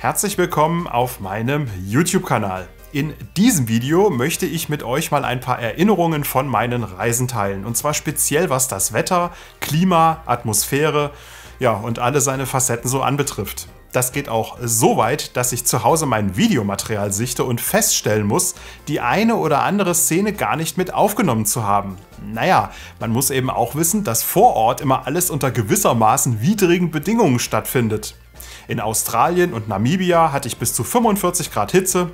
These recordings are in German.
Herzlich willkommen auf meinem YouTube-Kanal. In diesem Video möchte ich mit euch mal ein paar Erinnerungen von meinen Reisen teilen. Und zwar speziell was das Wetter, Klima, Atmosphäre ja, und alle seine Facetten so anbetrifft. Das geht auch so weit, dass ich zu Hause mein Videomaterial sichte und feststellen muss, die eine oder andere Szene gar nicht mit aufgenommen zu haben. Naja, man muss eben auch wissen, dass vor Ort immer alles unter gewissermaßen widrigen Bedingungen stattfindet. In Australien und Namibia hatte ich bis zu 45 Grad Hitze.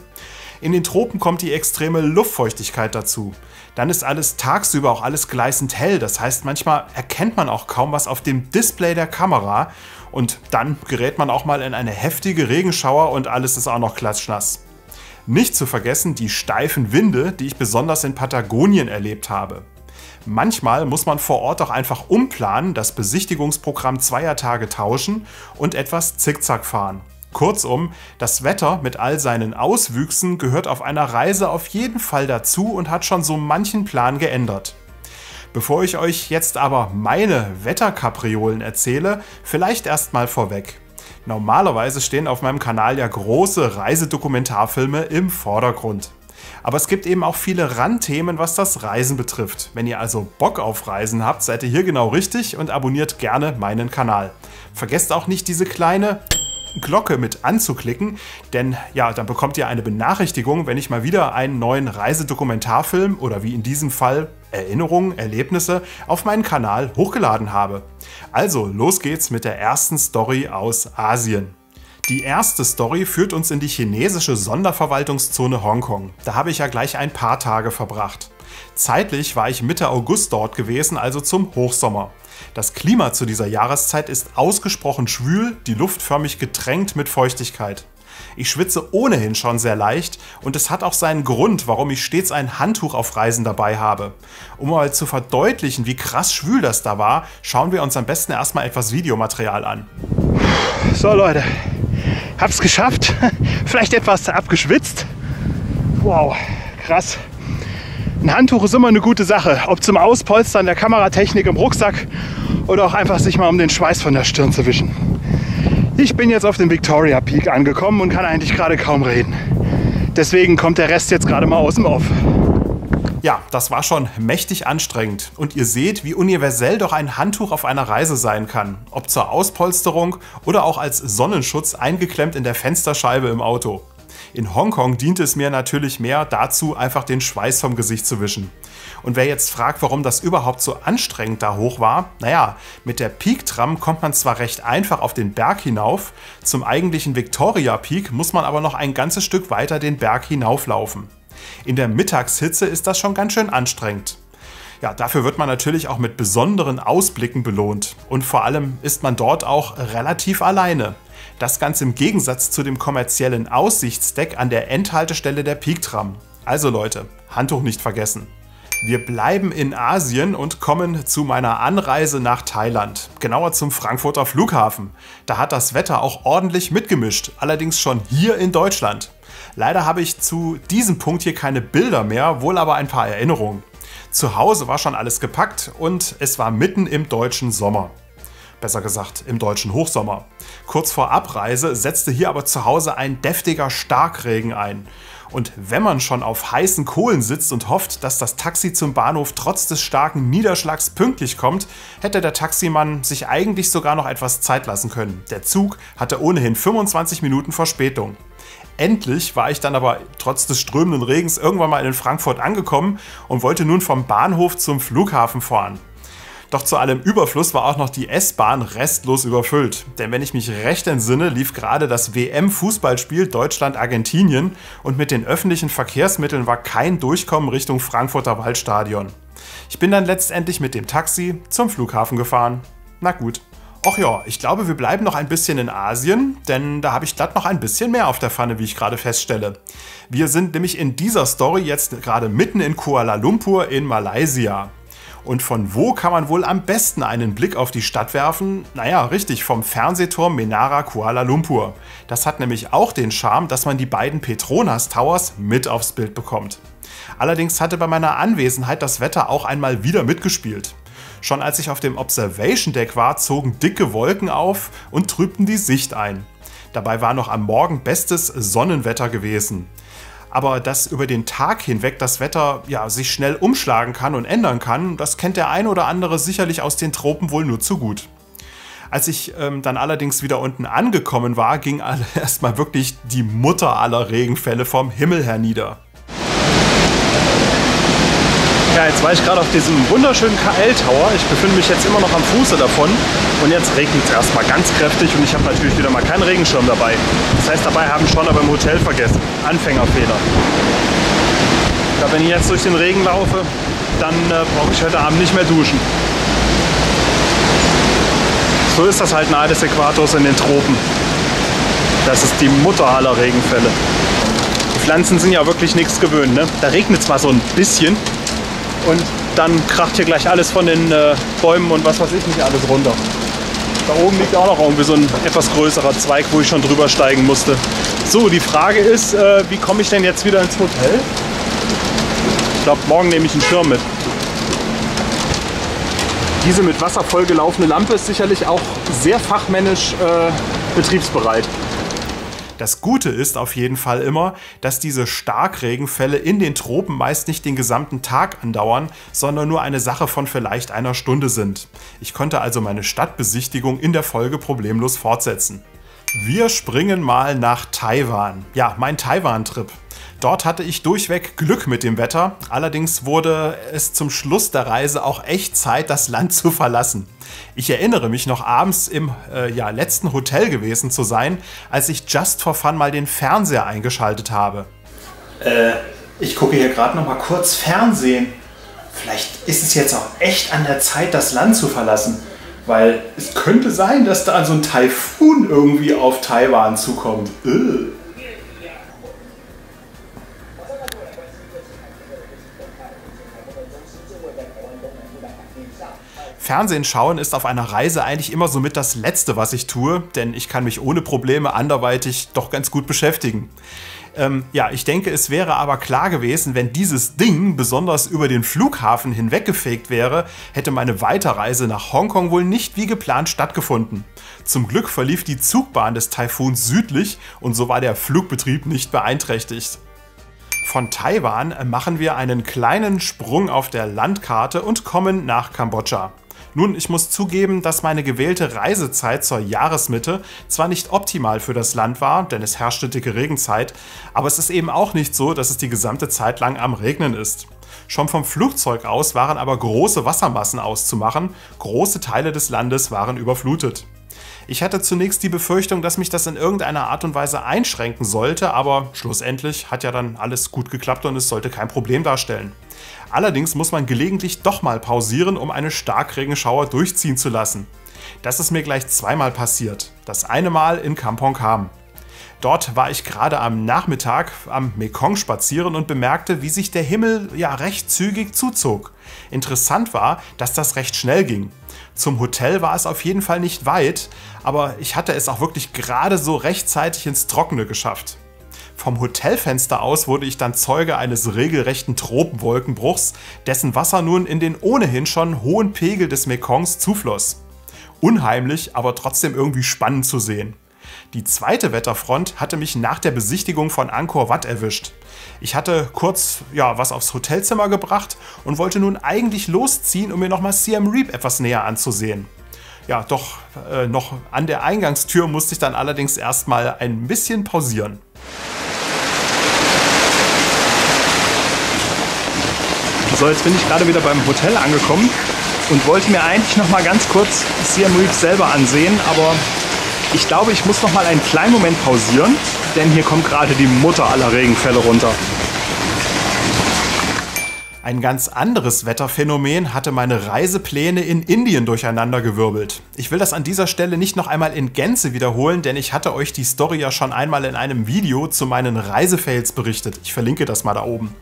In den Tropen kommt die extreme Luftfeuchtigkeit dazu. Dann ist alles tagsüber auch alles gleißend hell. Das heißt, manchmal erkennt man auch kaum was auf dem Display der Kamera. Und dann gerät man auch mal in eine heftige Regenschauer und alles ist auch noch klatschnass. Nicht zu vergessen die steifen Winde, die ich besonders in Patagonien erlebt habe. Manchmal muss man vor Ort auch einfach umplanen, das Besichtigungsprogramm zweier Tage tauschen und etwas zickzack fahren. Kurzum, das Wetter mit all seinen Auswüchsen gehört auf einer Reise auf jeden Fall dazu und hat schon so manchen Plan geändert. Bevor ich euch jetzt aber meine Wetterkapriolen erzähle, vielleicht erstmal vorweg. Normalerweise stehen auf meinem Kanal ja große Reisedokumentarfilme im Vordergrund. Aber es gibt eben auch viele Randthemen, was das Reisen betrifft. Wenn ihr also Bock auf Reisen habt, seid ihr hier genau richtig und abonniert gerne meinen Kanal. Vergesst auch nicht diese kleine Glocke mit anzuklicken, denn ja, dann bekommt ihr eine Benachrichtigung, wenn ich mal wieder einen neuen Reisedokumentarfilm oder wie in diesem Fall Erinnerungen, Erlebnisse auf meinen Kanal hochgeladen habe. Also, los geht's mit der ersten Story aus Asien. Die erste Story führt uns in die chinesische Sonderverwaltungszone Hongkong. Da habe ich ja gleich ein paar Tage verbracht. Zeitlich war ich Mitte August dort gewesen, also zum Hochsommer. Das Klima zu dieser Jahreszeit ist ausgesprochen schwül, die Luft förmlich getränkt mit Feuchtigkeit. Ich schwitze ohnehin schon sehr leicht und es hat auch seinen Grund, warum ich stets ein Handtuch auf Reisen dabei habe. Um mal zu verdeutlichen, wie krass schwül das da war, schauen wir uns am besten erstmal etwas Videomaterial an. So Leute, hab's geschafft. Vielleicht etwas abgeschwitzt. Wow, krass. Ein Handtuch ist immer eine gute Sache, ob zum Auspolstern der Kameratechnik im Rucksack oder auch einfach sich mal um den Schweiß von der Stirn zu wischen. Ich bin jetzt auf dem Victoria Peak angekommen und kann eigentlich gerade kaum reden. Deswegen kommt der Rest jetzt gerade mal aus dem Off. Ja, das war schon mächtig anstrengend. Und ihr seht, wie universell doch ein Handtuch auf einer Reise sein kann. Ob zur Auspolsterung oder auch als Sonnenschutz eingeklemmt in der Fensterscheibe im Auto. In Hongkong diente es mir natürlich mehr dazu, einfach den Schweiß vom Gesicht zu wischen. Und wer jetzt fragt, warum das überhaupt so anstrengend da hoch war, naja, mit der Peak Tram kommt man zwar recht einfach auf den Berg hinauf, zum eigentlichen Victoria Peak muss man aber noch ein ganzes Stück weiter den Berg hinauflaufen. In der Mittagshitze ist das schon ganz schön anstrengend. Ja, dafür wird man natürlich auch mit besonderen Ausblicken belohnt. Und vor allem ist man dort auch relativ alleine. Das Ganze im Gegensatz zu dem kommerziellen Aussichtsdeck an der Endhaltestelle der Peak Tram. Also Leute, Handtuch nicht vergessen. Wir bleiben in Asien und kommen zu meiner Anreise nach Thailand, genauer zum Frankfurter Flughafen. Da hat das Wetter auch ordentlich mitgemischt, allerdings schon hier in Deutschland. Leider habe ich zu diesem Punkt hier keine Bilder mehr, wohl aber ein paar Erinnerungen. Zu Hause war schon alles gepackt und es war mitten im deutschen Sommer. Besser gesagt, im deutschen Hochsommer. Kurz vor Abreise setzte hier aber zu Hause ein deftiger Starkregen ein. Und wenn man schon auf heißen Kohlen sitzt und hofft, dass das Taxi zum Bahnhof trotz des starken Niederschlags pünktlich kommt, hätte der Taximann sich eigentlich sogar noch etwas Zeit lassen können. Der Zug hatte ohnehin 25 Minuten Verspätung. Endlich war ich dann aber trotz des strömenden Regens irgendwann mal in Frankfurt angekommen und wollte nun vom Bahnhof zum Flughafen fahren. Doch zu allem Überfluss war auch noch die S-Bahn restlos überfüllt. Denn wenn ich mich recht entsinne, lief gerade das WM-Fußballspiel Deutschland-Argentinien und mit den öffentlichen Verkehrsmitteln war kein Durchkommen Richtung Frankfurter Waldstadion. Ich bin dann letztendlich mit dem Taxi zum Flughafen gefahren. Na gut. Ach ja, ich glaube, wir bleiben noch ein bisschen in Asien, denn da habe ich glatt noch ein bisschen mehr auf der Pfanne, wie ich gerade feststelle. Wir sind nämlich in dieser Story jetzt gerade mitten in Kuala Lumpur in Malaysia. Und von wo kann man wohl am besten einen Blick auf die Stadt werfen? Naja, richtig, vom Fernsehturm Menara Kuala Lumpur. Das hat nämlich auch den Charme, dass man die beiden Petronas Towers mit aufs Bild bekommt. Allerdings hatte bei meiner Anwesenheit das Wetter auch einmal wieder mitgespielt. Schon als ich auf dem Observation Deck war, zogen dicke Wolken auf und trübten die Sicht ein. Dabei war noch am Morgen bestes Sonnenwetter gewesen. Aber dass über den Tag hinweg das Wetter ja, sich schnell umschlagen kann und ändern kann, das kennt der ein oder andere sicherlich aus den Tropen wohl nur zu gut. Als ich ähm, dann allerdings wieder unten angekommen war, ging erstmal wirklich die Mutter aller Regenfälle vom Himmel hernieder. Ja, jetzt war ich gerade auf diesem wunderschönen KL-Tower. Ich befinde mich jetzt immer noch am Fuße davon. Und jetzt regnet es erstmal ganz kräftig und ich habe natürlich wieder mal keinen Regenschirm dabei. Das heißt, dabei haben schon aber im Hotel vergessen. Anfängerfehler. Glaube, wenn ich jetzt durch den Regen laufe, dann äh, brauche ich heute Abend nicht mehr duschen. So ist das halt nahe des Äquators in den Tropen. Das ist die Mutter aller Regenfälle. Die Pflanzen sind ja wirklich nichts gewöhnt. Ne? Da regnet mal so ein bisschen und dann kracht hier gleich alles von den äh, Bäumen und was weiß ich nicht alles runter. Da oben liegt auch noch irgendwie so ein etwas größerer Zweig, wo ich schon drüber steigen musste. So, die Frage ist, äh, wie komme ich denn jetzt wieder ins Hotel? Ich glaube, morgen nehme ich einen Schirm mit. Diese mit Wasser vollgelaufene Lampe ist sicherlich auch sehr fachmännisch äh, betriebsbereit. Das Gute ist auf jeden Fall immer, dass diese Starkregenfälle in den Tropen meist nicht den gesamten Tag andauern, sondern nur eine Sache von vielleicht einer Stunde sind. Ich konnte also meine Stadtbesichtigung in der Folge problemlos fortsetzen. Wir springen mal nach Taiwan. Ja, mein Taiwan-Trip. Dort hatte ich durchweg Glück mit dem Wetter, allerdings wurde es zum Schluss der Reise auch echt Zeit, das Land zu verlassen. Ich erinnere mich noch abends im äh, ja, letzten Hotel gewesen zu sein, als ich just for fun mal den Fernseher eingeschaltet habe. Äh, ich gucke hier gerade noch mal kurz Fernsehen. Vielleicht ist es jetzt auch echt an der Zeit, das Land zu verlassen. Weil es könnte sein, dass da so ein Taifun irgendwie auf Taiwan zukommt. Ugh. Fernsehen schauen ist auf einer Reise eigentlich immer somit das Letzte, was ich tue, denn ich kann mich ohne Probleme anderweitig doch ganz gut beschäftigen. Ähm, ja, ich denke, es wäre aber klar gewesen, wenn dieses Ding besonders über den Flughafen hinweggefegt wäre, hätte meine Weiterreise nach Hongkong wohl nicht wie geplant stattgefunden. Zum Glück verlief die Zugbahn des Taifuns südlich und so war der Flugbetrieb nicht beeinträchtigt. Von Taiwan machen wir einen kleinen Sprung auf der Landkarte und kommen nach Kambodscha. Nun, ich muss zugeben, dass meine gewählte Reisezeit zur Jahresmitte zwar nicht optimal für das Land war, denn es herrschte dicke Regenzeit, aber es ist eben auch nicht so, dass es die gesamte Zeit lang am Regnen ist. Schon vom Flugzeug aus waren aber große Wassermassen auszumachen, große Teile des Landes waren überflutet. Ich hatte zunächst die Befürchtung, dass mich das in irgendeiner Art und Weise einschränken sollte, aber schlussendlich hat ja dann alles gut geklappt und es sollte kein Problem darstellen. Allerdings muss man gelegentlich doch mal pausieren, um eine Starkregenschauer durchziehen zu lassen. Das ist mir gleich zweimal passiert. Das eine Mal in Kampong Kam. Dort war ich gerade am Nachmittag am Mekong spazieren und bemerkte, wie sich der Himmel ja recht zügig zuzog. Interessant war, dass das recht schnell ging. Zum Hotel war es auf jeden Fall nicht weit, aber ich hatte es auch wirklich gerade so rechtzeitig ins Trockene geschafft. Vom Hotelfenster aus wurde ich dann Zeuge eines regelrechten Tropenwolkenbruchs, dessen Wasser nun in den ohnehin schon hohen Pegel des Mekongs zufloss. Unheimlich, aber trotzdem irgendwie spannend zu sehen. Die zweite Wetterfront hatte mich nach der Besichtigung von Angkor Wat erwischt. Ich hatte kurz ja, was aufs Hotelzimmer gebracht und wollte nun eigentlich losziehen, um mir nochmal Siam Reap etwas näher anzusehen. Ja, doch äh, noch an der Eingangstür musste ich dann allerdings erstmal ein bisschen pausieren. So, jetzt bin ich gerade wieder beim Hotel angekommen und wollte mir eigentlich noch mal ganz kurz Siam Reef selber ansehen, aber ich glaube, ich muss noch mal einen kleinen Moment pausieren, denn hier kommt gerade die Mutter aller Regenfälle runter. Ein ganz anderes Wetterphänomen hatte meine Reisepläne in Indien durcheinandergewirbelt. Ich will das an dieser Stelle nicht noch einmal in Gänze wiederholen, denn ich hatte euch die Story ja schon einmal in einem Video zu meinen Reisefails berichtet. Ich verlinke das mal da oben.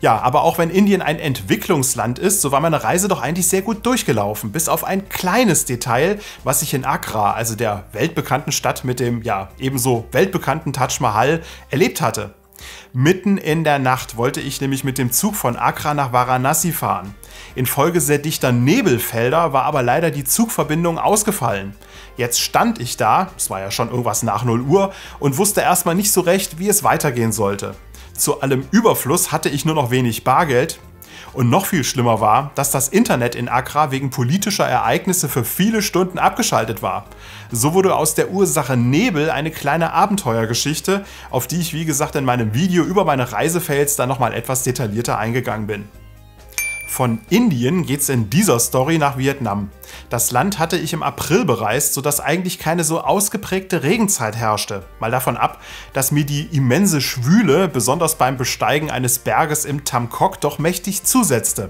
Ja, aber auch wenn Indien ein Entwicklungsland ist, so war meine Reise doch eigentlich sehr gut durchgelaufen, bis auf ein kleines Detail, was ich in Agra, also der weltbekannten Stadt mit dem ja ebenso weltbekannten Taj Mahal, erlebt hatte. Mitten in der Nacht wollte ich nämlich mit dem Zug von Accra nach Varanasi fahren. Infolge sehr dichter Nebelfelder war aber leider die Zugverbindung ausgefallen. Jetzt stand ich da, es war ja schon irgendwas nach 0 Uhr, und wusste erstmal nicht so recht, wie es weitergehen sollte. Zu allem Überfluss hatte ich nur noch wenig Bargeld, und noch viel schlimmer war, dass das Internet in Accra wegen politischer Ereignisse für viele Stunden abgeschaltet war. So wurde aus der Ursache Nebel eine kleine Abenteuergeschichte, auf die ich wie gesagt in meinem Video über meine Reisefails dann nochmal etwas detaillierter eingegangen bin. Von Indien geht's in dieser Story nach Vietnam. Das Land hatte ich im April bereist, sodass eigentlich keine so ausgeprägte Regenzeit herrschte. Mal davon ab, dass mir die immense Schwüle, besonders beim Besteigen eines Berges im Tamkok, doch mächtig zusetzte.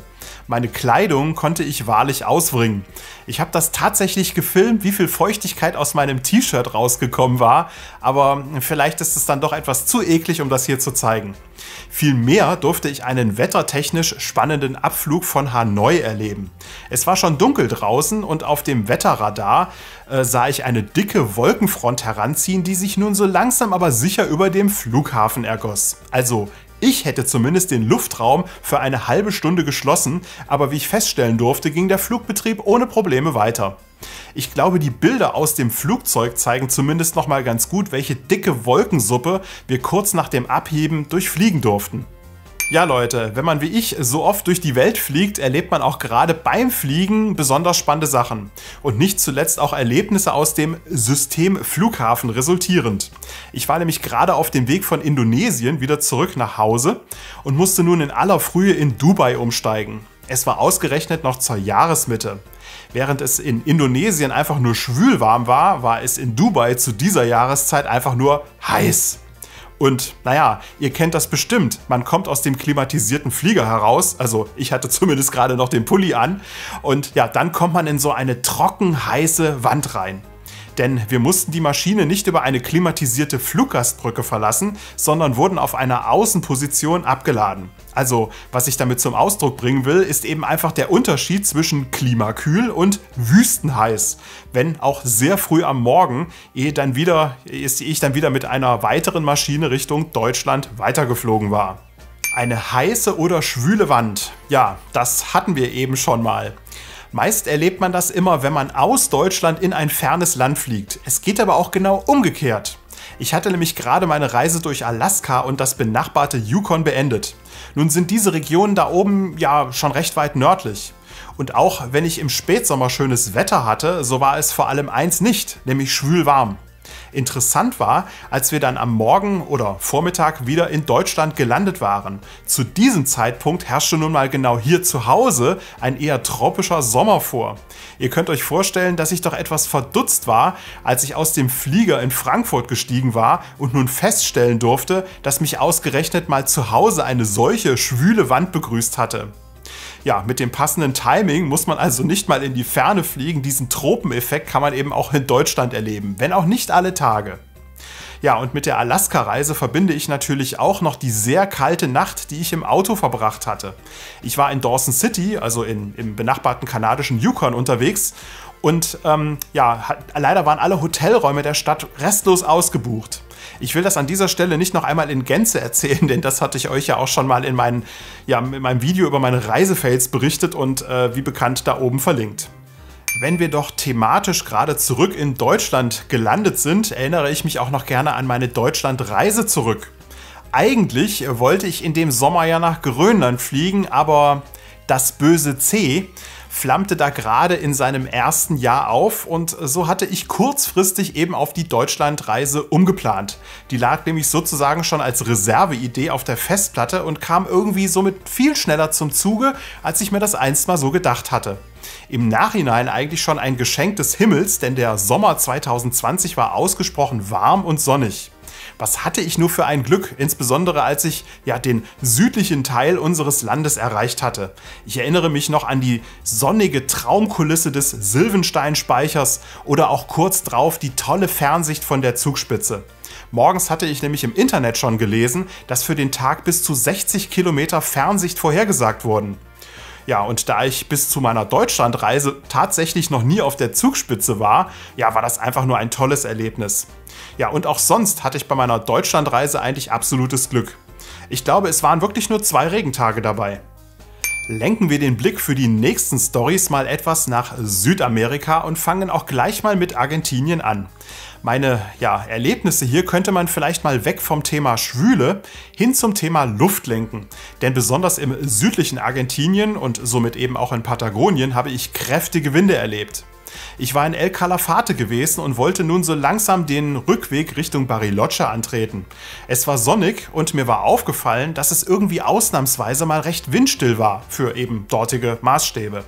Meine Kleidung konnte ich wahrlich ausbringen. Ich habe das tatsächlich gefilmt, wie viel Feuchtigkeit aus meinem T-Shirt rausgekommen war, aber vielleicht ist es dann doch etwas zu eklig, um das hier zu zeigen. Vielmehr durfte ich einen wettertechnisch spannenden Abflug von Hanoi erleben. Es war schon dunkel draußen und auf dem Wetterradar äh, sah ich eine dicke Wolkenfront heranziehen, die sich nun so langsam aber sicher über dem Flughafen ergoss. Also ich hätte zumindest den Luftraum für eine halbe Stunde geschlossen, aber wie ich feststellen durfte, ging der Flugbetrieb ohne Probleme weiter. Ich glaube, die Bilder aus dem Flugzeug zeigen zumindest noch mal ganz gut, welche dicke Wolkensuppe wir kurz nach dem Abheben durchfliegen durften. Ja Leute, wenn man wie ich so oft durch die Welt fliegt, erlebt man auch gerade beim Fliegen besonders spannende Sachen. Und nicht zuletzt auch Erlebnisse aus dem System Flughafen resultierend. Ich war nämlich gerade auf dem Weg von Indonesien wieder zurück nach Hause und musste nun in aller Frühe in Dubai umsteigen. Es war ausgerechnet noch zur Jahresmitte. Während es in Indonesien einfach nur schwülwarm war, war es in Dubai zu dieser Jahreszeit einfach nur heiß. Und naja, ihr kennt das bestimmt. Man kommt aus dem klimatisierten Flieger heraus. Also ich hatte zumindest gerade noch den Pulli an. Und ja, dann kommt man in so eine trocken heiße Wand rein denn wir mussten die Maschine nicht über eine klimatisierte Fluggastbrücke verlassen, sondern wurden auf einer Außenposition abgeladen. Also, was ich damit zum Ausdruck bringen will, ist eben einfach der Unterschied zwischen klimakühl und wüstenheiß. Wenn auch sehr früh am Morgen, ehe dann wieder, ehe ich dann wieder mit einer weiteren Maschine Richtung Deutschland weitergeflogen war. Eine heiße oder schwüle Wand. Ja, das hatten wir eben schon mal. Meist erlebt man das immer, wenn man aus Deutschland in ein fernes Land fliegt. Es geht aber auch genau umgekehrt. Ich hatte nämlich gerade meine Reise durch Alaska und das benachbarte Yukon beendet. Nun sind diese Regionen da oben ja schon recht weit nördlich. Und auch wenn ich im Spätsommer schönes Wetter hatte, so war es vor allem eins nicht, nämlich schwül warm. Interessant war, als wir dann am Morgen oder Vormittag wieder in Deutschland gelandet waren. Zu diesem Zeitpunkt herrschte nun mal genau hier zu Hause ein eher tropischer Sommer vor. Ihr könnt euch vorstellen, dass ich doch etwas verdutzt war, als ich aus dem Flieger in Frankfurt gestiegen war und nun feststellen durfte, dass mich ausgerechnet mal zu Hause eine solche schwüle Wand begrüßt hatte. Ja, mit dem passenden Timing muss man also nicht mal in die Ferne fliegen. Diesen Tropeneffekt kann man eben auch in Deutschland erleben, wenn auch nicht alle Tage. Ja, und mit der Alaska-Reise verbinde ich natürlich auch noch die sehr kalte Nacht, die ich im Auto verbracht hatte. Ich war in Dawson City, also in, im benachbarten kanadischen Yukon unterwegs und ähm, ja, leider waren alle Hotelräume der Stadt restlos ausgebucht. Ich will das an dieser Stelle nicht noch einmal in Gänze erzählen, denn das hatte ich euch ja auch schon mal in, meinen, ja, in meinem Video über meine Reisefails berichtet und äh, wie bekannt da oben verlinkt. Wenn wir doch thematisch gerade zurück in Deutschland gelandet sind, erinnere ich mich auch noch gerne an meine Deutschlandreise zurück. Eigentlich wollte ich in dem Sommer ja nach Grönland fliegen, aber das böse C flammte da gerade in seinem ersten Jahr auf und so hatte ich kurzfristig eben auf die Deutschlandreise umgeplant. Die lag nämlich sozusagen schon als Reserveidee auf der Festplatte und kam irgendwie somit viel schneller zum Zuge, als ich mir das einst mal so gedacht hatte. Im Nachhinein eigentlich schon ein Geschenk des Himmels, denn der Sommer 2020 war ausgesprochen warm und sonnig. Was hatte ich nur für ein Glück, insbesondere als ich ja den südlichen Teil unseres Landes erreicht hatte. Ich erinnere mich noch an die sonnige Traumkulisse des Silvenstein-Speichers oder auch kurz drauf die tolle Fernsicht von der Zugspitze. Morgens hatte ich nämlich im Internet schon gelesen, dass für den Tag bis zu 60 Kilometer Fernsicht vorhergesagt wurden. Ja, und da ich bis zu meiner Deutschlandreise tatsächlich noch nie auf der Zugspitze war, ja, war das einfach nur ein tolles Erlebnis. Ja, und auch sonst hatte ich bei meiner Deutschlandreise eigentlich absolutes Glück. Ich glaube, es waren wirklich nur zwei Regentage dabei. Lenken wir den Blick für die nächsten Stories mal etwas nach Südamerika und fangen auch gleich mal mit Argentinien an. Meine ja, Erlebnisse hier könnte man vielleicht mal weg vom Thema Schwüle hin zum Thema Luft lenken. Denn besonders im südlichen Argentinien und somit eben auch in Patagonien habe ich kräftige Winde erlebt. Ich war in El Calafate gewesen und wollte nun so langsam den Rückweg Richtung Bariloche antreten. Es war sonnig und mir war aufgefallen, dass es irgendwie ausnahmsweise mal recht windstill war für eben dortige Maßstäbe.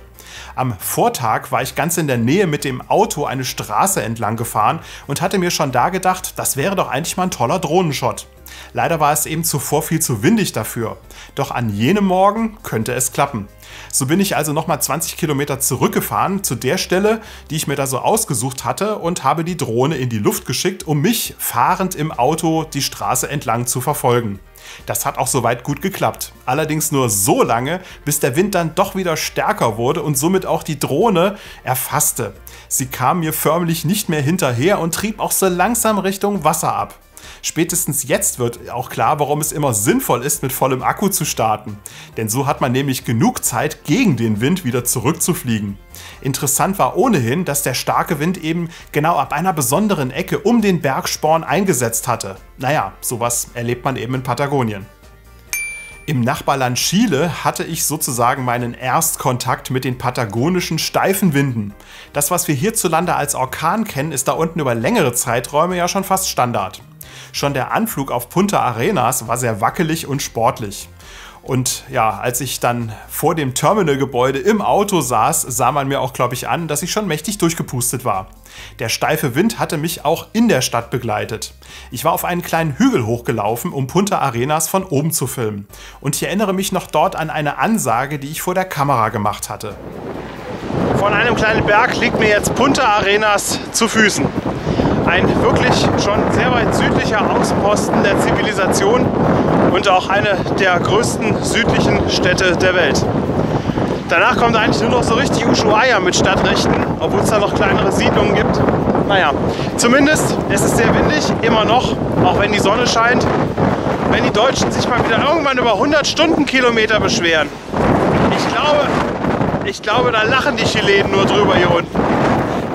Am Vortag war ich ganz in der Nähe mit dem Auto eine Straße entlang gefahren und hatte mir schon da gedacht, das wäre doch eigentlich mal ein toller Drohnenshot. Leider war es eben zuvor viel zu windig dafür. Doch an jenem Morgen könnte es klappen. So bin ich also nochmal 20 Kilometer zurückgefahren zu der Stelle, die ich mir da so ausgesucht hatte und habe die Drohne in die Luft geschickt, um mich fahrend im Auto die Straße entlang zu verfolgen. Das hat auch soweit gut geklappt. Allerdings nur so lange, bis der Wind dann doch wieder stärker wurde und somit auch die Drohne erfasste. Sie kam mir förmlich nicht mehr hinterher und trieb auch so langsam Richtung Wasser ab. Spätestens jetzt wird auch klar, warum es immer sinnvoll ist, mit vollem Akku zu starten. Denn so hat man nämlich genug Zeit, gegen den Wind wieder zurückzufliegen. Interessant war ohnehin, dass der starke Wind eben genau ab einer besonderen Ecke um den Bergsporn eingesetzt hatte. Naja, sowas erlebt man eben in Patagonien. Im Nachbarland Chile hatte ich sozusagen meinen Erstkontakt mit den patagonischen steifen Winden. Das, was wir hierzulande als Orkan kennen, ist da unten über längere Zeiträume ja schon fast Standard. Schon der Anflug auf Punta Arenas war sehr wackelig und sportlich. Und ja, als ich dann vor dem Terminalgebäude im Auto saß, sah man mir auch, glaube ich, an, dass ich schon mächtig durchgepustet war. Der steife Wind hatte mich auch in der Stadt begleitet. Ich war auf einen kleinen Hügel hochgelaufen, um Punta Arenas von oben zu filmen. Und ich erinnere mich noch dort an eine Ansage, die ich vor der Kamera gemacht hatte. Von einem kleinen Berg liegt mir jetzt Punta Arenas zu Füßen ein wirklich schon sehr weit südlicher Außenposten der Zivilisation und auch eine der größten südlichen Städte der Welt. Danach kommt eigentlich nur noch so richtig Ushuaia mit Stadtrechten, obwohl es da noch kleinere Siedlungen gibt. Naja, zumindest es ist sehr windig, immer noch, auch wenn die Sonne scheint. Wenn die Deutschen sich mal wieder irgendwann über 100 Stundenkilometer beschweren, ich glaube, ich glaube, da lachen die Chilenen nur drüber hier unten.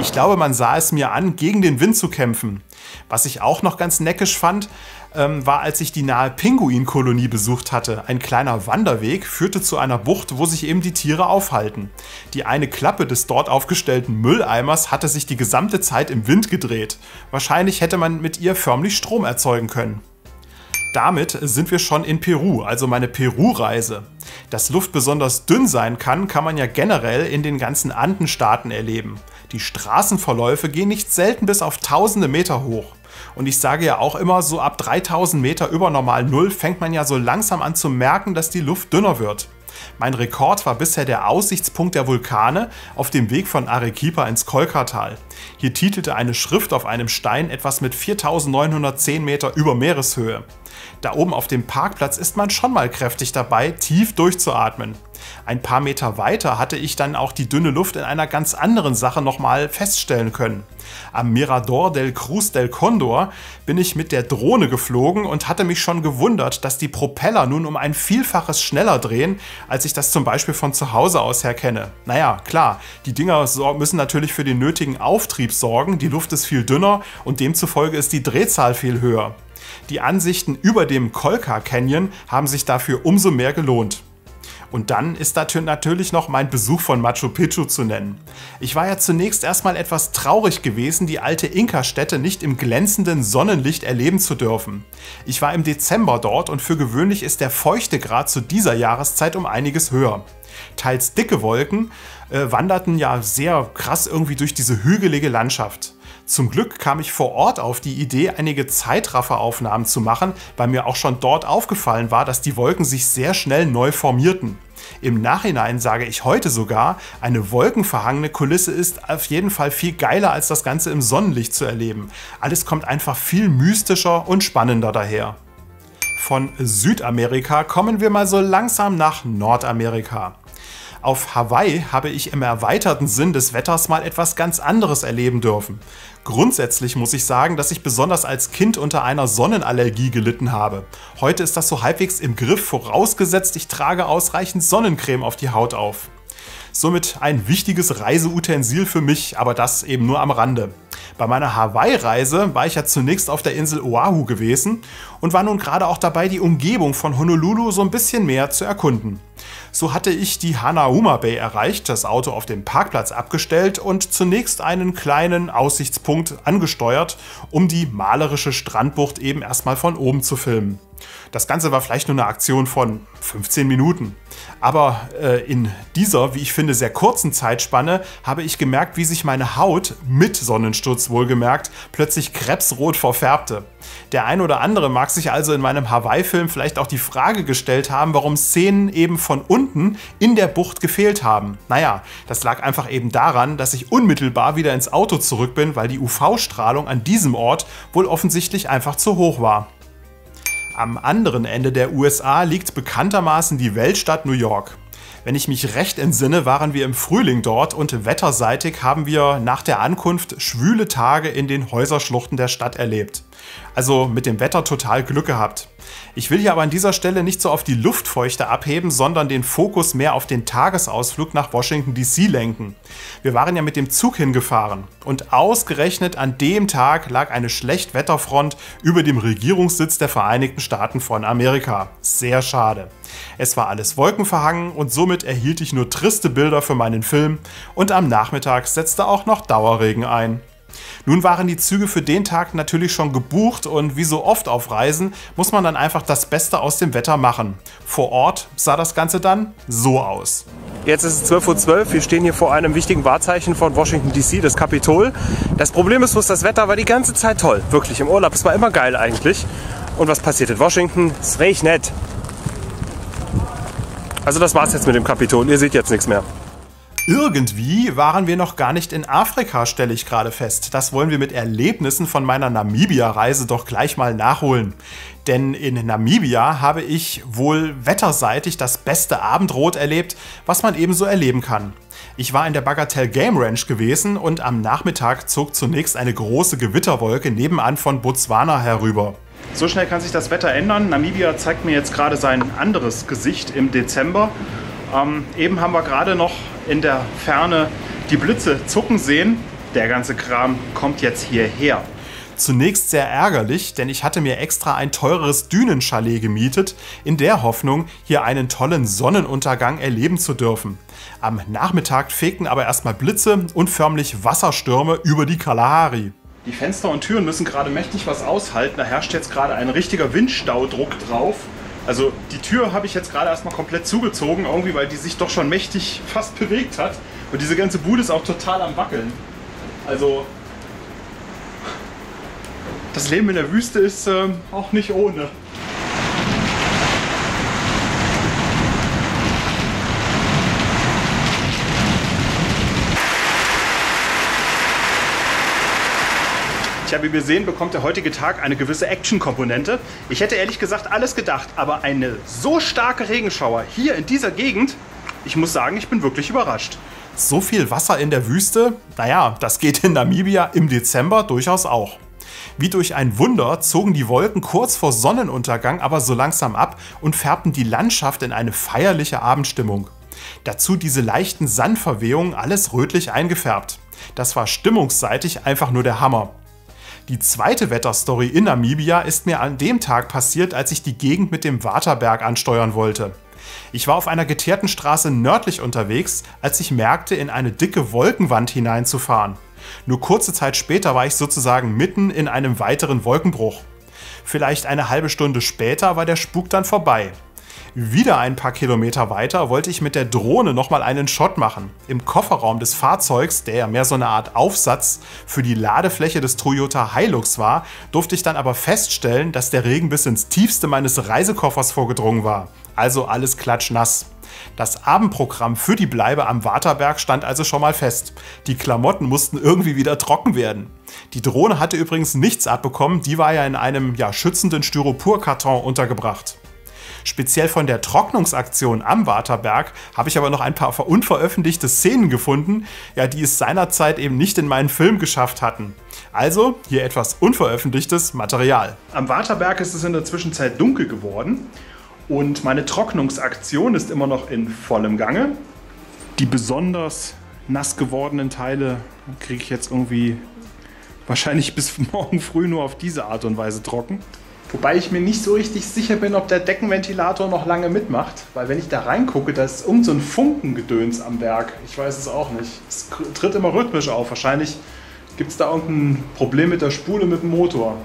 Ich glaube, man sah es mir an, gegen den Wind zu kämpfen. Was ich auch noch ganz neckisch fand, ähm, war, als ich die nahe Pinguinkolonie besucht hatte. Ein kleiner Wanderweg führte zu einer Bucht, wo sich eben die Tiere aufhalten. Die eine Klappe des dort aufgestellten Mülleimers hatte sich die gesamte Zeit im Wind gedreht. Wahrscheinlich hätte man mit ihr förmlich Strom erzeugen können. Damit sind wir schon in Peru, also meine Peru-Reise. Dass Luft besonders dünn sein kann, kann man ja generell in den ganzen Andenstaaten erleben. Die Straßenverläufe gehen nicht selten bis auf tausende Meter hoch. Und ich sage ja auch immer, so ab 3000 Meter über normal Null fängt man ja so langsam an zu merken, dass die Luft dünner wird. Mein Rekord war bisher der Aussichtspunkt der Vulkane auf dem Weg von Arequipa ins Kolkatal. Hier titelte eine Schrift auf einem Stein etwas mit 4910 Meter über Meereshöhe. Da oben auf dem Parkplatz ist man schon mal kräftig dabei, tief durchzuatmen. Ein paar Meter weiter hatte ich dann auch die dünne Luft in einer ganz anderen Sache nochmal feststellen können. Am Mirador del Cruz del Condor bin ich mit der Drohne geflogen und hatte mich schon gewundert, dass die Propeller nun um ein Vielfaches schneller drehen, als ich das zum Beispiel von zu Hause aus her kenne. Naja, klar, die Dinger müssen natürlich für den nötigen Auftrieb sorgen, die Luft ist viel dünner und demzufolge ist die Drehzahl viel höher. Die Ansichten über dem Kolka Canyon haben sich dafür umso mehr gelohnt. Und dann ist natürlich noch mein Besuch von Machu Picchu zu nennen. Ich war ja zunächst erstmal etwas traurig gewesen, die alte Inka-Stätte nicht im glänzenden Sonnenlicht erleben zu dürfen. Ich war im Dezember dort und für gewöhnlich ist der Feuchtegrad zu dieser Jahreszeit um einiges höher. Teils dicke Wolken äh, wanderten ja sehr krass irgendwie durch diese hügelige Landschaft. Zum Glück kam ich vor Ort auf die Idee, einige Zeitrafferaufnahmen zu machen, weil mir auch schon dort aufgefallen war, dass die Wolken sich sehr schnell neu formierten. Im Nachhinein sage ich heute sogar, eine wolkenverhangene Kulisse ist auf jeden Fall viel geiler als das Ganze im Sonnenlicht zu erleben. Alles kommt einfach viel mystischer und spannender daher. Von Südamerika kommen wir mal so langsam nach Nordamerika. Auf Hawaii habe ich im erweiterten Sinn des Wetters mal etwas ganz anderes erleben dürfen. Grundsätzlich muss ich sagen, dass ich besonders als Kind unter einer Sonnenallergie gelitten habe. Heute ist das so halbwegs im Griff, vorausgesetzt ich trage ausreichend Sonnencreme auf die Haut auf. Somit ein wichtiges Reiseutensil für mich, aber das eben nur am Rande. Bei meiner Hawaii-Reise war ich ja zunächst auf der Insel Oahu gewesen und war nun gerade auch dabei, die Umgebung von Honolulu so ein bisschen mehr zu erkunden. So hatte ich die Hanauma Bay erreicht, das Auto auf dem Parkplatz abgestellt und zunächst einen kleinen Aussichtspunkt angesteuert, um die malerische Strandbucht eben erstmal von oben zu filmen. Das Ganze war vielleicht nur eine Aktion von 15 Minuten. Aber äh, in dieser, wie ich finde, sehr kurzen Zeitspanne habe ich gemerkt, wie sich meine Haut mit Sonnensturz wohlgemerkt plötzlich krebsrot verfärbte. Der ein oder andere mag sich also in meinem Hawaii-Film vielleicht auch die Frage gestellt haben, warum Szenen eben von unten in der Bucht gefehlt haben. Naja, das lag einfach eben daran, dass ich unmittelbar wieder ins Auto zurück bin, weil die UV-Strahlung an diesem Ort wohl offensichtlich einfach zu hoch war. Am anderen Ende der USA liegt bekanntermaßen die Weltstadt New York. Wenn ich mich recht entsinne, waren wir im Frühling dort und wetterseitig haben wir nach der Ankunft schwüle Tage in den Häuserschluchten der Stadt erlebt. Also mit dem Wetter total Glück gehabt. Ich will hier aber an dieser Stelle nicht so auf die Luftfeuchte abheben, sondern den Fokus mehr auf den Tagesausflug nach Washington DC lenken. Wir waren ja mit dem Zug hingefahren und ausgerechnet an dem Tag lag eine Schlechtwetterfront über dem Regierungssitz der Vereinigten Staaten von Amerika. Sehr schade. Es war alles wolkenverhangen und somit erhielt ich nur triste Bilder für meinen Film und am Nachmittag setzte auch noch Dauerregen ein. Nun waren die Züge für den Tag natürlich schon gebucht und wie so oft auf Reisen muss man dann einfach das Beste aus dem Wetter machen. Vor Ort sah das Ganze dann so aus. Jetzt ist es 12.12 Uhr, wir stehen hier vor einem wichtigen Wahrzeichen von Washington DC, das Kapitol. Das Problem ist bloß, das Wetter war die ganze Zeit toll, wirklich im Urlaub, es war immer geil eigentlich. Und was passiert in Washington? Es regnet. Also das war's jetzt mit dem Kapitol, ihr seht jetzt nichts mehr. Irgendwie waren wir noch gar nicht in Afrika, stelle ich gerade fest. Das wollen wir mit Erlebnissen von meiner Namibia-Reise doch gleich mal nachholen. Denn in Namibia habe ich wohl wetterseitig das beste Abendrot erlebt, was man ebenso erleben kann. Ich war in der Bagatelle Game Ranch gewesen und am Nachmittag zog zunächst eine große Gewitterwolke nebenan von Botswana herüber. So schnell kann sich das Wetter ändern. Namibia zeigt mir jetzt gerade sein anderes Gesicht im Dezember. Ähm, eben haben wir gerade noch in der Ferne die Blitze zucken sehen. Der ganze Kram kommt jetzt hierher. Zunächst sehr ärgerlich, denn ich hatte mir extra ein teures Dünenchalet gemietet, in der Hoffnung, hier einen tollen Sonnenuntergang erleben zu dürfen. Am Nachmittag fegten aber erstmal Blitze und förmlich Wasserstürme über die Kalahari. Die Fenster und Türen müssen gerade mächtig was aushalten. Da herrscht jetzt gerade ein richtiger Windstaudruck drauf. Also die Tür habe ich jetzt gerade erstmal komplett zugezogen, irgendwie, weil die sich doch schon mächtig fast bewegt hat. Und diese ganze Bude ist auch total am Wackeln. Also das Leben in der Wüste ist äh, auch nicht ohne. Tja, wie wir sehen, bekommt der heutige Tag eine gewisse Action-Komponente. Ich hätte ehrlich gesagt alles gedacht, aber eine so starke Regenschauer hier in dieser Gegend, ich muss sagen, ich bin wirklich überrascht. So viel Wasser in der Wüste? Naja, das geht in Namibia im Dezember durchaus auch. Wie durch ein Wunder zogen die Wolken kurz vor Sonnenuntergang aber so langsam ab und färbten die Landschaft in eine feierliche Abendstimmung. Dazu diese leichten Sandverwehungen, alles rötlich eingefärbt. Das war stimmungsseitig einfach nur der Hammer. Die zweite Wetterstory in Namibia ist mir an dem Tag passiert, als ich die Gegend mit dem Waterberg ansteuern wollte. Ich war auf einer geteerten Straße nördlich unterwegs, als ich merkte, in eine dicke Wolkenwand hineinzufahren. Nur kurze Zeit später war ich sozusagen mitten in einem weiteren Wolkenbruch. Vielleicht eine halbe Stunde später war der Spuk dann vorbei. Wieder ein paar Kilometer weiter wollte ich mit der Drohne nochmal einen Shot machen. Im Kofferraum des Fahrzeugs, der ja mehr so eine Art Aufsatz für die Ladefläche des Toyota Hilux war, durfte ich dann aber feststellen, dass der Regen bis ins tiefste meines Reisekoffers vorgedrungen war. Also alles klatschnass. Das Abendprogramm für die Bleibe am Waterberg stand also schon mal fest. Die Klamotten mussten irgendwie wieder trocken werden. Die Drohne hatte übrigens nichts abbekommen, die war ja in einem ja, schützenden Styroporkarton untergebracht. Speziell von der Trocknungsaktion am Waterberg habe ich aber noch ein paar unveröffentlichte Szenen gefunden, ja, die es seinerzeit eben nicht in meinen Film geschafft hatten. Also hier etwas unveröffentlichtes Material. Am Waterberg ist es in der Zwischenzeit dunkel geworden und meine Trocknungsaktion ist immer noch in vollem Gange. Die besonders nass gewordenen Teile kriege ich jetzt irgendwie wahrscheinlich bis morgen früh nur auf diese Art und Weise trocken. Wobei ich mir nicht so richtig sicher bin, ob der Deckenventilator noch lange mitmacht. Weil wenn ich da reingucke, da ist irgend so ein Funkengedöns am Berg. Ich weiß es auch nicht. Es tritt immer rhythmisch auf. Wahrscheinlich gibt es da irgendein Problem mit der Spule mit dem Motor.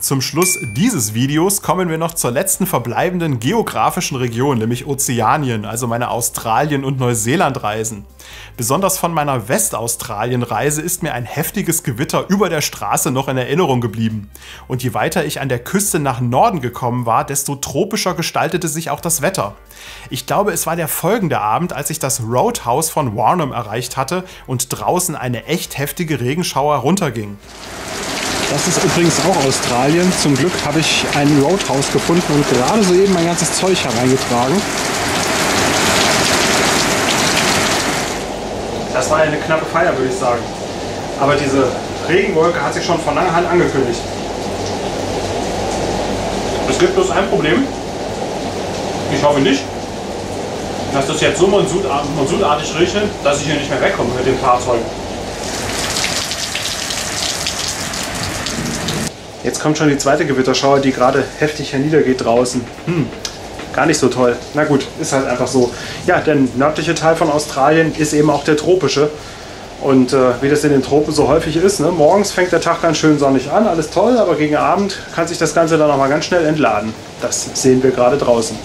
Zum Schluss dieses Videos kommen wir noch zur letzten verbleibenden geografischen Region, nämlich Ozeanien, also meine Australien- und Neuseeland-Reisen. Besonders von meiner Westaustralien-Reise ist mir ein heftiges Gewitter über der Straße noch in Erinnerung geblieben. Und je weiter ich an der Küste nach Norden gekommen war, desto tropischer gestaltete sich auch das Wetter. Ich glaube, es war der folgende Abend, als ich das Roadhouse von Warnham erreicht hatte und draußen eine echt heftige Regenschauer runterging. Das ist übrigens auch Australien. Zum Glück habe ich ein Roadhouse gefunden und gerade soeben mein ganzes Zeug hereingetragen. Das war eine knappe Feier, würde ich sagen. Aber diese Regenwolke hat sich schon von langer Hand angekündigt. Es gibt bloß ein Problem. Ich hoffe nicht, dass das jetzt so monsunartig regnet, dass ich hier nicht mehr wegkomme mit dem Fahrzeug. Jetzt kommt schon die zweite Gewitterschauer, die gerade heftig herniedergeht draußen. Hm, gar nicht so toll. Na gut, ist halt einfach so. Ja, der nördliche Teil von Australien ist eben auch der tropische. Und äh, wie das in den Tropen so häufig ist, ne? morgens fängt der Tag ganz schön sonnig an, alles toll, aber gegen Abend kann sich das Ganze dann nochmal ganz schnell entladen. Das sehen wir gerade draußen.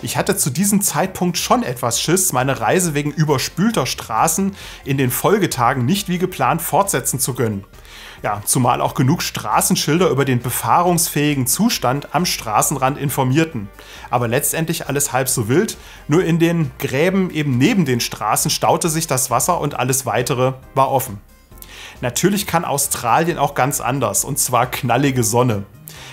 Ich hatte zu diesem Zeitpunkt schon etwas Schiss, meine Reise wegen überspülter Straßen in den Folgetagen nicht wie geplant fortsetzen zu können. Ja, zumal auch genug Straßenschilder über den befahrungsfähigen Zustand am Straßenrand informierten. Aber letztendlich alles halb so wild, nur in den Gräben eben neben den Straßen staute sich das Wasser und alles weitere war offen. Natürlich kann Australien auch ganz anders, und zwar knallige Sonne.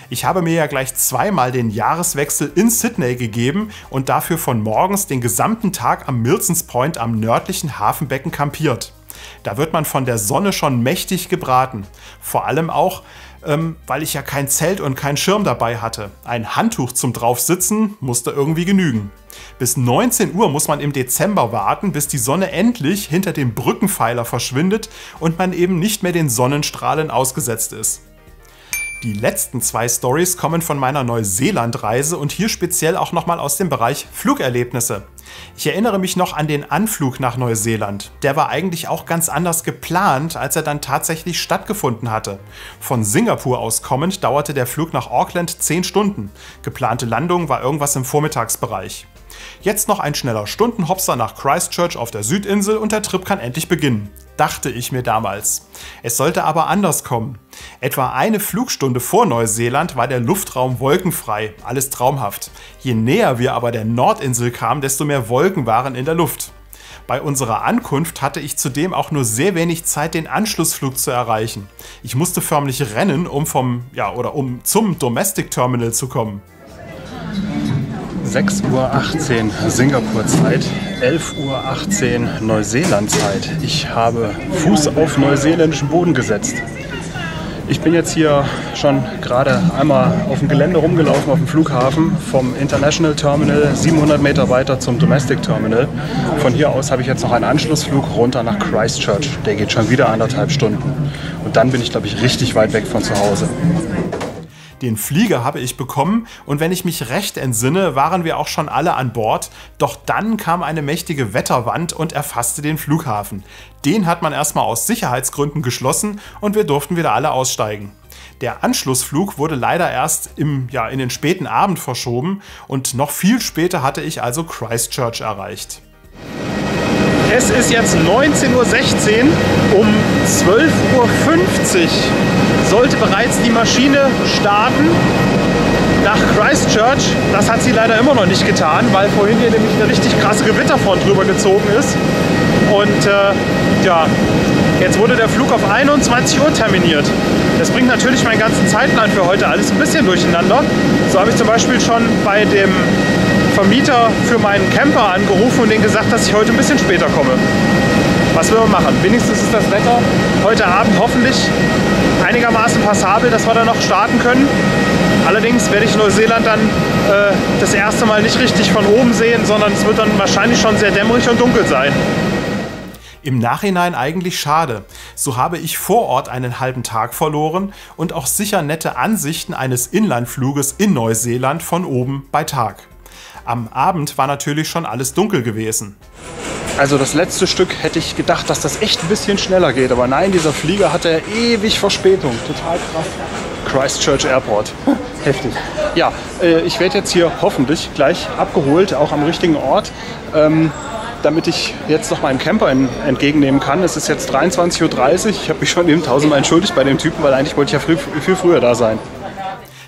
Ich habe mir ja gleich zweimal den Jahreswechsel in Sydney gegeben und dafür von morgens den gesamten Tag am Milsons Point am nördlichen Hafenbecken kampiert. Da wird man von der Sonne schon mächtig gebraten. Vor allem auch, ähm, weil ich ja kein Zelt und keinen Schirm dabei hatte. Ein Handtuch zum Draufsitzen musste irgendwie genügen. Bis 19 Uhr muss man im Dezember warten, bis die Sonne endlich hinter dem Brückenpfeiler verschwindet und man eben nicht mehr den Sonnenstrahlen ausgesetzt ist. Die letzten zwei Stories kommen von meiner Neuseeland-Reise und hier speziell auch nochmal aus dem Bereich Flugerlebnisse. Ich erinnere mich noch an den Anflug nach Neuseeland. Der war eigentlich auch ganz anders geplant, als er dann tatsächlich stattgefunden hatte. Von Singapur aus kommend dauerte der Flug nach Auckland 10 Stunden. Geplante Landung war irgendwas im Vormittagsbereich. Jetzt noch ein schneller Stundenhopser nach Christchurch auf der Südinsel und der Trip kann endlich beginnen. Dachte ich mir damals. Es sollte aber anders kommen. Etwa eine Flugstunde vor Neuseeland war der Luftraum wolkenfrei, alles traumhaft. Je näher wir aber der Nordinsel kamen, desto mehr Wolken waren in der Luft. Bei unserer Ankunft hatte ich zudem auch nur sehr wenig Zeit, den Anschlussflug zu erreichen. Ich musste förmlich rennen, um vom ja oder um zum Domestic Terminal zu kommen. 6.18 Uhr Singapur-Zeit, 11.18 Uhr Neuseeland-Zeit. Ich habe Fuß auf neuseeländischen Boden gesetzt. Ich bin jetzt hier schon gerade einmal auf dem Gelände rumgelaufen, auf dem Flughafen, vom International Terminal 700 Meter weiter zum Domestic Terminal. Von hier aus habe ich jetzt noch einen Anschlussflug runter nach Christchurch. Der geht schon wieder anderthalb Stunden. Und dann bin ich, glaube ich, richtig weit weg von zu Hause. Den Flieger habe ich bekommen und wenn ich mich recht entsinne, waren wir auch schon alle an Bord. Doch dann kam eine mächtige Wetterwand und erfasste den Flughafen. Den hat man erstmal aus Sicherheitsgründen geschlossen und wir durften wieder alle aussteigen. Der Anschlussflug wurde leider erst im, ja, in den späten Abend verschoben und noch viel später hatte ich also Christchurch erreicht. Es ist jetzt 19.16 Uhr. Um 12.50 Uhr sollte bereits die Maschine starten nach Christchurch. Das hat sie leider immer noch nicht getan, weil vorhin hier nämlich eine richtig krasse Gewitterfront drüber gezogen ist. Und äh, ja, jetzt wurde der Flug auf 21 Uhr terminiert. Das bringt natürlich meinen ganzen Zeitplan für heute alles ein bisschen durcheinander. So habe ich zum Beispiel schon bei dem Vermieter für meinen Camper angerufen und denen gesagt, dass ich heute ein bisschen später komme. Was will man machen? Wenigstens ist das Wetter heute Abend hoffentlich einigermaßen passabel, dass wir dann noch starten können. Allerdings werde ich Neuseeland dann äh, das erste Mal nicht richtig von oben sehen, sondern es wird dann wahrscheinlich schon sehr dämmerig und dunkel sein. Im Nachhinein eigentlich schade. So habe ich vor Ort einen halben Tag verloren und auch sicher nette Ansichten eines Inlandfluges in Neuseeland von oben bei Tag. Am Abend war natürlich schon alles dunkel gewesen. Also das letzte Stück hätte ich gedacht, dass das echt ein bisschen schneller geht. Aber nein, dieser Flieger hatte ewig Verspätung. Total krass. Christchurch Airport. Heftig. Ja, äh, ich werde jetzt hier hoffentlich gleich abgeholt, auch am richtigen Ort. Ähm, damit ich jetzt noch meinen Camper entgegennehmen kann. Es ist jetzt 23.30 Uhr. Ich habe mich schon eben tausendmal entschuldigt bei dem Typen, weil eigentlich wollte ich ja viel früher da sein.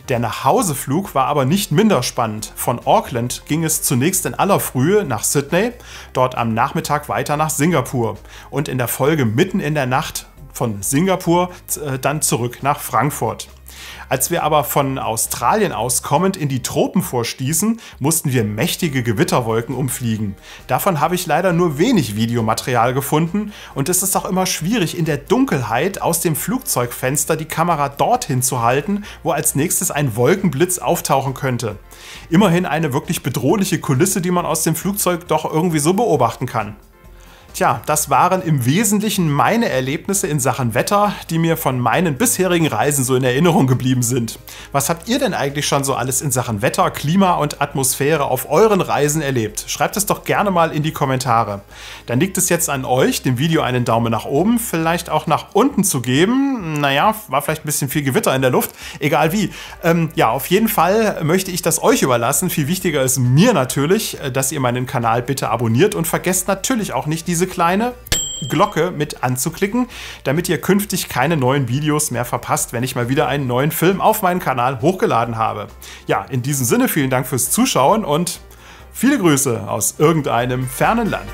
Der Nachhauseflug war aber nicht minder spannend. Von Auckland ging es zunächst in aller Frühe nach Sydney, dort am Nachmittag weiter nach Singapur und in der Folge mitten in der Nacht von Singapur äh, dann zurück nach Frankfurt. Als wir aber von Australien aus kommend in die Tropen vorstießen, mussten wir mächtige Gewitterwolken umfliegen. Davon habe ich leider nur wenig Videomaterial gefunden und es ist auch immer schwierig in der Dunkelheit aus dem Flugzeugfenster die Kamera dorthin zu halten, wo als nächstes ein Wolkenblitz auftauchen könnte. Immerhin eine wirklich bedrohliche Kulisse, die man aus dem Flugzeug doch irgendwie so beobachten kann. Tja, das waren im Wesentlichen meine Erlebnisse in Sachen Wetter, die mir von meinen bisherigen Reisen so in Erinnerung geblieben sind. Was habt ihr denn eigentlich schon so alles in Sachen Wetter, Klima und Atmosphäre auf euren Reisen erlebt? Schreibt es doch gerne mal in die Kommentare. Dann liegt es jetzt an euch, dem Video einen Daumen nach oben, vielleicht auch nach unten zu geben. Naja, war vielleicht ein bisschen viel Gewitter in der Luft, egal wie. Ähm, ja, auf jeden Fall möchte ich das euch überlassen. Viel wichtiger ist mir natürlich, äh, dass ihr meinen Kanal bitte abonniert und vergesst natürlich auch nicht diese diese kleine Glocke mit anzuklicken, damit ihr künftig keine neuen Videos mehr verpasst, wenn ich mal wieder einen neuen Film auf meinen Kanal hochgeladen habe. Ja, in diesem Sinne vielen Dank fürs Zuschauen und viele Grüße aus irgendeinem fernen Land.